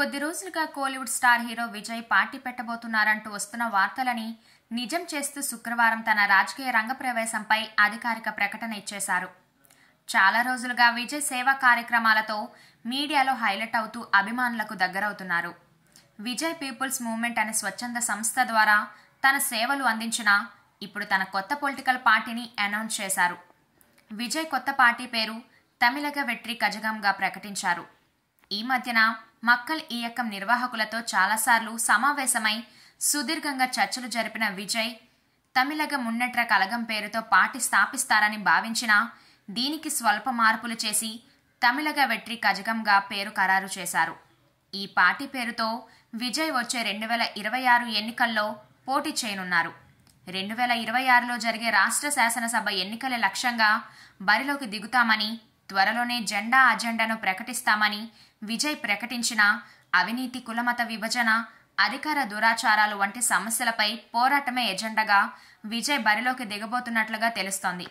కొద్ది రోజులుగా Kollywood star hero Vijay party పెట్టబోతున్నారంటూ వస్తున్న వార్తలని నిజం చేస్తూ శుక్రవారం తన రాజకీయ రంగ ప్రవేశంపై అధికారిక ప్రకటన ఇచ్చేశారు. చాలా రోజులుగా విజయ్ సేవా కార్యక్రమాలతో మీడియాలో హైలైట్ అవుతూ అభిమానులకు దగ్గరవుతున్నారు. విజయ్ పీపుల్స్ మూవ్మెంట్ అనే స్వచ్ఛంద సంస్థ ద్వారా తన సేవలు అందించిన ఇప్పుడు తన కొత్త పొలిటికల్ పార్టీని అనౌన్స్ చేశారు. విజయ్ కొత్త పార్టీ పేరు తమిళగ వెట్రి కజగంగా ప్రకటించారు. ఈ మధ్యన మక్కల్ ఈయకం నిర్వాహకులతో చాలాసార్లు సమావేశమై సుదీర్ఘంగా చర్చలు జరిపిన విజయ్ తమిళగ మున్నెట్ర కలగం పేరుతో పార్టీ స్థాపిస్తారని భావించినా దీనికి స్వల్ప మార్పులు చేసి తమిళగ వెట్రి కజగంగా పేరు ఖరారు చేశారు. ఈ పార్టీ పేరుతో విజయ్ వచ్చే రెండు వేల ఇరవై ఆరు ఎన్నికల్లో పోటీ చేయనున్నారు. రెండు వేల ఇరవై ఆరులో జరిగే రాష్ట్ర శాసనసభ ఎన్నికల లక్ష్యంగా బరిలోకి దిగుతామని త్వరలోనే జెండా అజెండాను ప్రకటిస్తామని విజయ్ ప్రకటించిన అవినీతి కులమత విభజన అధికార దురాచారాలు వంటి సమస్యలపై పోరాటమే ఎజెండాగా విజయ్ బరిలోకి దిగబోతున్నట్లుగా తెలుస్తోంది.